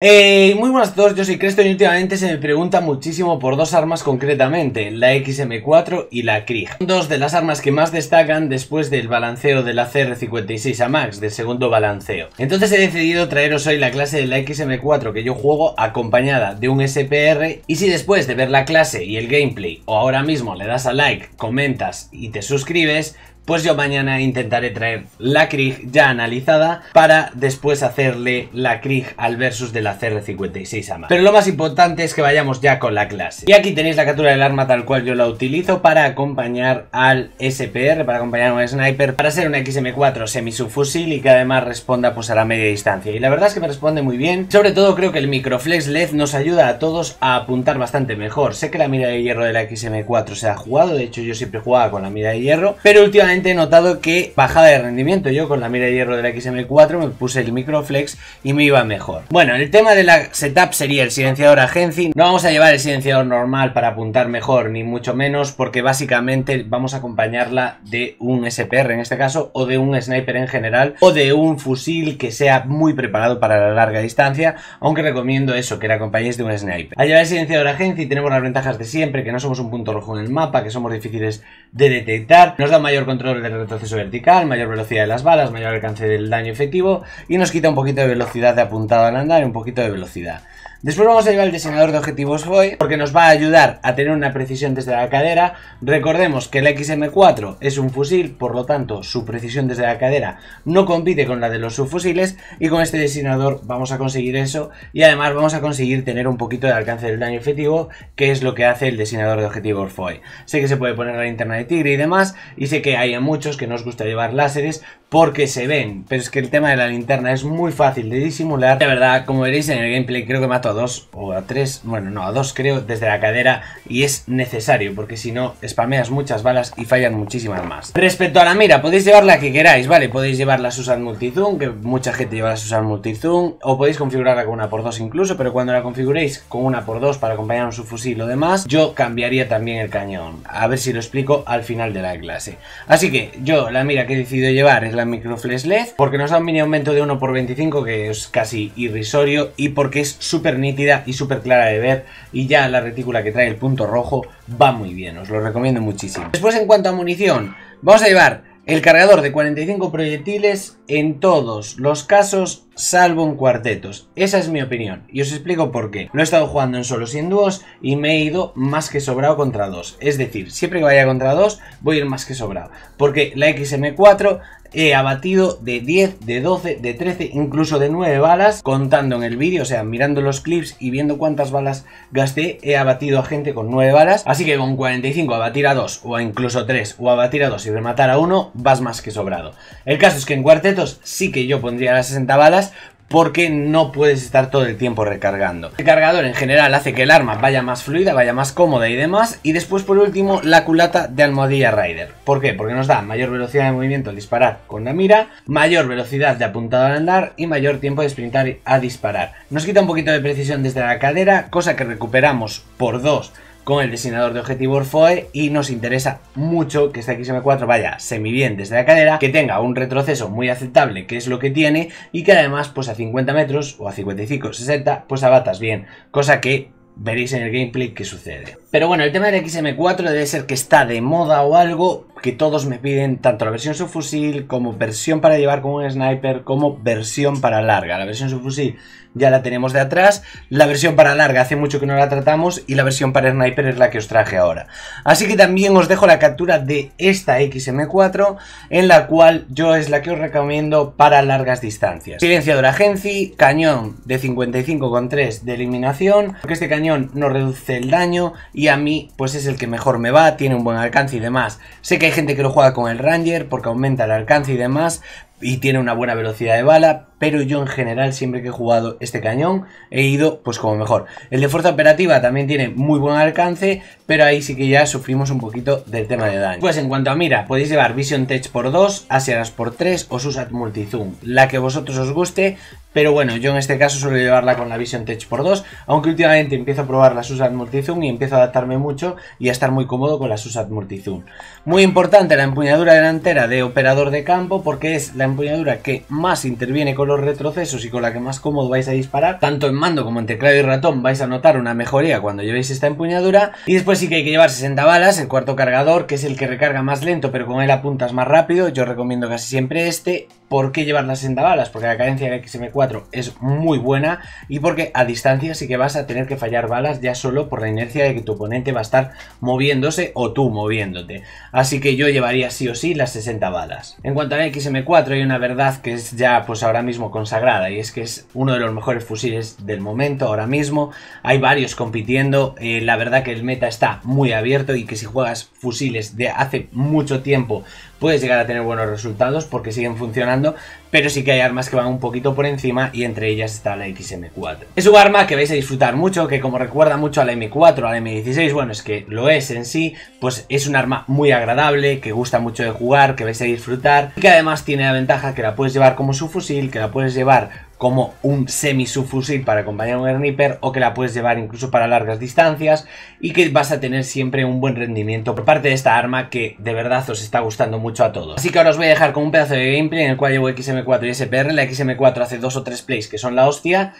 Eh, muy buenas a todos, yo soy Cresto y últimamente se me pregunta muchísimo por dos armas concretamente, la XM4 y la Krieg. Dos de las armas que más destacan después del balanceo de la CR56 a Max, del segundo balanceo. Entonces he decidido traeros hoy la clase de la XM4 que yo juego acompañada de un SPR y si después de ver la clase y el gameplay o ahora mismo le das a like, comentas y te suscribes, pues yo mañana intentaré traer la Krieg ya analizada para después hacerle la Krieg al versus de la CR56 AMA. Pero lo más importante es que vayamos ya con la clase. Y aquí tenéis la captura del arma tal cual yo la utilizo para acompañar al SPR, para acompañar a un sniper, para ser un XM4 semi-subfusil y que además responda pues a la media distancia. Y la verdad es que me responde muy bien. Sobre todo creo que el microflex LED nos ayuda a todos a apuntar bastante mejor. Sé que la mira de hierro de la XM4 se ha jugado, de hecho yo siempre jugaba con la mira de hierro, pero últimamente he notado que bajada de rendimiento. Yo con la mira de hierro de la XM4 me puse el microflex y me iba mejor. Bueno, el tema de la setup sería el silenciador agency. No vamos a llevar el silenciador normal para apuntar mejor, ni mucho menos, porque básicamente vamos a acompañarla de un SPR en este caso, o de un sniper en general, o de un fusil que sea muy preparado para la larga distancia, aunque recomiendo eso, que la acompañéis de un sniper. Al llevar el silenciador agency tenemos las ventajas de siempre, que no somos un punto rojo en el mapa, que somos difíciles de detectar, nos da mayor control del retroceso vertical, mayor velocidad de las balas, mayor alcance del daño efectivo y nos quita un poquito de velocidad de apuntado al andar y un poquito de velocidad. Después vamos a llevar el diseñador de objetivos FOI porque nos va a ayudar a tener una precisión desde la cadera. Recordemos que el XM4 es un fusil, por lo tanto su precisión desde la cadera no compite con la de los subfusiles y con este diseñador vamos a conseguir eso y además vamos a conseguir tener un poquito de alcance del daño efectivo que es lo que hace el diseñador de objetivos FOI. Sé que se puede poner la linterna de tigre y demás y sé que hay muchos que nos gusta llevar láseres porque se ven, pero es que el tema de la linterna es muy fácil de disimular. De verdad, como veréis en el gameplay creo que a dos o a tres, bueno, no, a dos creo, desde la cadera y es necesario porque si no, spameas muchas balas y fallan muchísimas más. Respecto a la mira, podéis llevar la que queráis, ¿vale? Podéis llevar la Susan Multizoom, que mucha gente lleva la Susan Multizoom, o podéis configurarla con una por dos incluso, pero cuando la configuréis con una por dos para acompañar su fusil o demás, yo cambiaría también el cañón. A ver si lo explico al final de la clase. Así que yo la mira que he decidido llevar es la microflash LED, porque nos da un mini aumento de 1 por 25 que es casi irrisorio y porque es súper nítida y súper clara de ver y ya la retícula que trae el punto rojo va muy bien, os lo recomiendo muchísimo. Después en cuanto a munición, vamos a llevar el cargador de 45 proyectiles en todos los casos salvo en cuartetos. Esa es mi opinión y os explico por qué. Lo he estado jugando en solos y en dúos y me he ido más que sobrado contra dos. Es decir, siempre que vaya contra dos voy a ir más que sobrado. Porque la XM4 he abatido de 10, de 12, de 13, incluso de 9 balas, contando en el vídeo, o sea, mirando los clips y viendo cuántas balas gasté, he abatido a gente con 9 balas, así que con 45 abatir a 2, o incluso 3, o abatir a 2 y rematar a 1, vas más que sobrado. El caso es que en cuartetos sí que yo pondría las 60 balas, porque no puedes estar todo el tiempo recargando. El cargador en general hace que el arma vaya más fluida, vaya más cómoda y demás. Y después por último la culata de almohadilla Rider. ¿Por qué? Porque nos da mayor velocidad de movimiento al disparar con la mira, mayor velocidad de apuntado al andar y mayor tiempo de sprintar a disparar. Nos quita un poquito de precisión desde la cadera, cosa que recuperamos por dos con el diseñador de objetivo FOE y nos interesa mucho que este XM4 vaya semi bien desde la cadera, que tenga un retroceso muy aceptable, que es lo que tiene, y que además pues a 50 metros o a 55, 60 pues abatas bien, cosa que veréis en el gameplay que sucede. Pero bueno, el tema del XM4 debe ser que está de moda o algo que todos me piden, tanto la versión subfusil como versión para llevar como un sniper, como versión para larga. La versión subfusil ya la tenemos de atrás, la versión para larga hace mucho que no la tratamos y la versión para sniper es la que os traje ahora. Así que también os dejo la captura de esta XM4 en la cual yo es la que os recomiendo para largas distancias. Silenciador agency, cañón de 55,3 de eliminación, porque este cañón no reduce el daño y a mí pues es el que mejor me va, tiene un buen alcance y demás. Sé que hay gente que lo juega con el Ranger porque aumenta el alcance y demás y tiene una buena velocidad de bala, pero yo en general siempre que he jugado este cañón he ido pues como mejor. El de fuerza operativa también tiene muy buen alcance, pero ahí sí que ya sufrimos un poquito del tema de daño. Pues en cuanto a mira, podéis llevar Vision Tech por 2, Asianas por 3 o Susat Multizoom, la que vosotros os guste, pero bueno, yo en este caso suelo llevarla con la Vision Tech por 2, aunque últimamente empiezo a probar la Susat Multizoom y empiezo a adaptarme mucho y a estar muy cómodo con la Susat Multizoom. Muy importante la empuñadura delantera de operador de campo porque es la empuñadura que más interviene con los retrocesos y con la que más cómodo vais a disparar. Tanto en mando como en teclado y ratón vais a notar una mejoría cuando llevéis esta empuñadura. Y después sí que hay que llevar 60 balas, el cuarto cargador, que es el que recarga más lento, pero con él apuntas más rápido. Yo recomiendo casi siempre este. ¿Por qué llevar las 60 balas? Porque la cadencia del XM4 es muy buena y porque a distancia sí que vas a tener que fallar balas ya solo por la inercia de que tu oponente va a estar moviéndose o tú moviéndote. Así que yo llevaría sí o sí las 60 balas. En cuanto al XM4 hay una verdad que es ya pues ahora mismo consagrada y es que es uno de los mejores fusiles del momento ahora mismo. Hay varios compitiendo, eh, la verdad que el meta está muy abierto y que si juegas fusiles de hace mucho tiempo puedes llegar a tener buenos resultados porque siguen funcionando, pero sí que hay armas que van un poquito por encima y entre ellas está la XM4. Es un arma que vais a disfrutar mucho, que como recuerda mucho a la M4, a la M16, bueno, es que lo es en sí, pues es un arma muy agradable, que gusta mucho de jugar, que vais a disfrutar y que además tiene la ventaja que la puedes llevar como su fusil, que la puedes llevar como un semi-subfusil para acompañar a un sniper o que la puedes llevar incluso para largas distancias y que vas a tener siempre un buen rendimiento por parte de esta arma que de verdad os está gustando mucho a todos. Así que ahora os voy a dejar con un pedazo de gameplay en el cual llevo XM4 y SPR. La XM4 hace dos o tres plays que son la hostia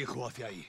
Kirchhoff aí.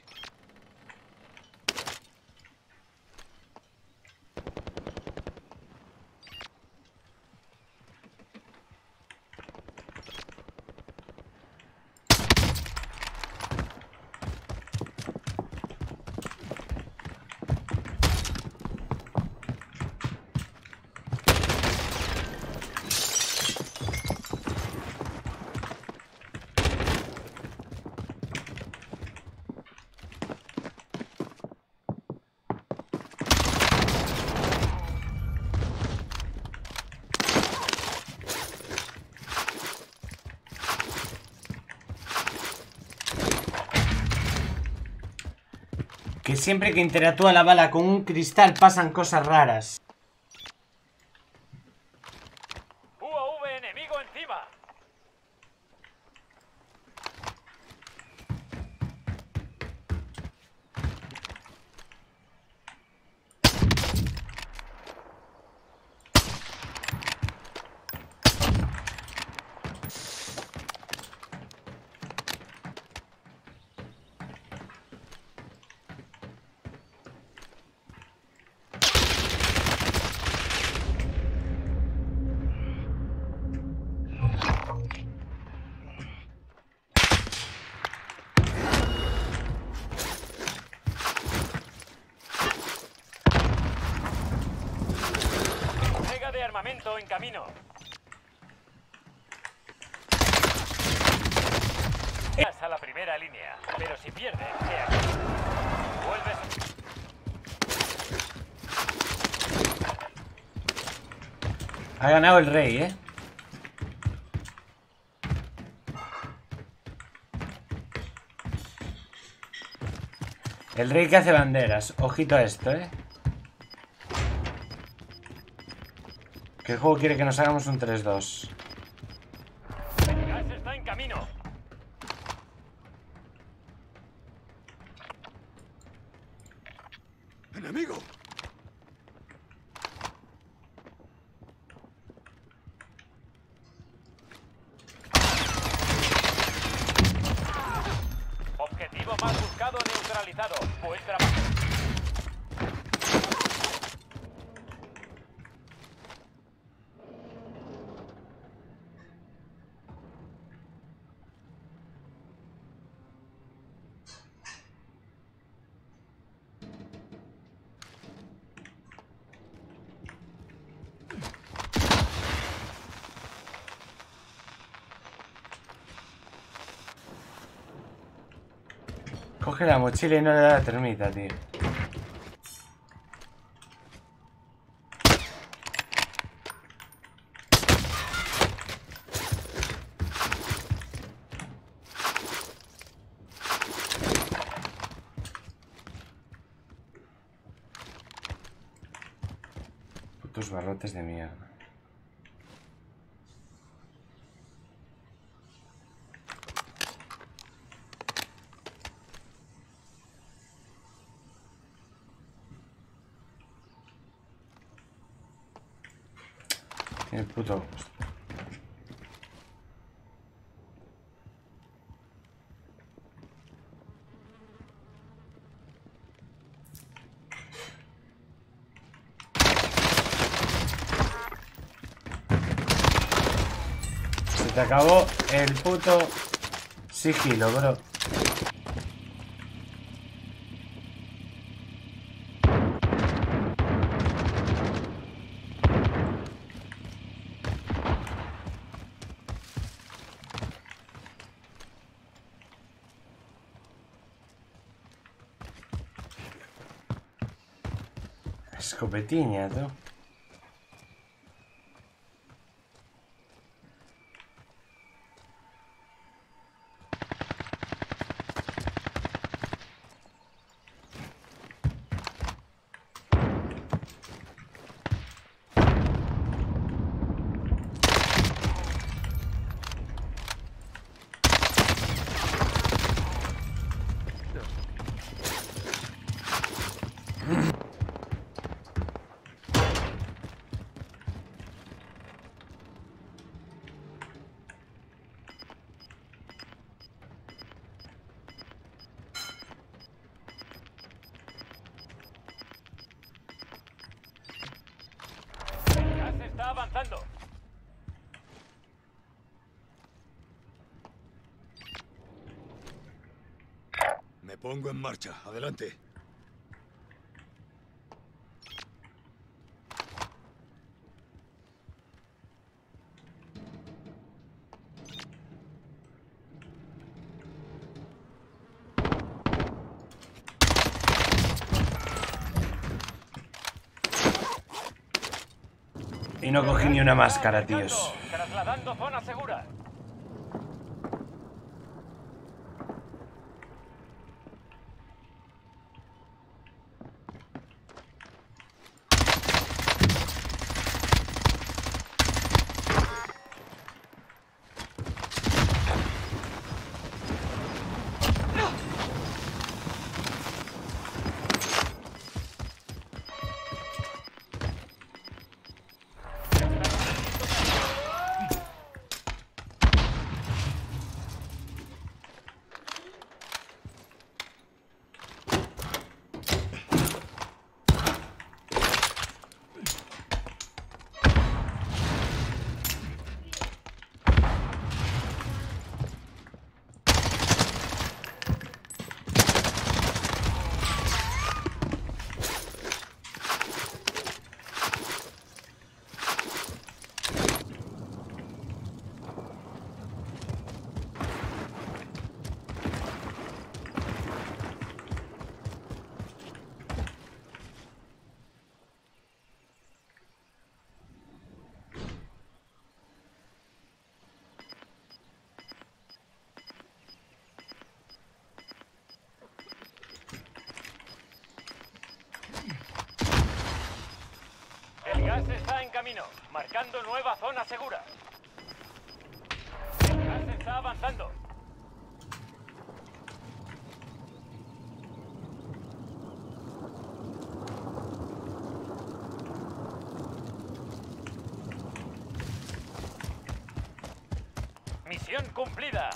Que siempre que interactúa la bala con un cristal pasan cosas raras. En camino. Vas a la primera línea, pero si pierdes, ve aquí. Vuelves. Ha ganado el rey, ¿eh? El rey que hace banderas. Ojito a esto, ¿eh? El juego quiere que nos hagamos un 3-2. coge la mochila y no le da la termita, tío. Putos barrotes de mierda. Se te acabó el puto sigilo, bro. Escopetiña, tú. El gas está avanzando. Me pongo en marcha. Adelante. Y no cogí ni una máscara, tíos. Trasladando zona segura. El gas está en camino, marcando nueva zona segura. Está avanzando. Misión cumplida.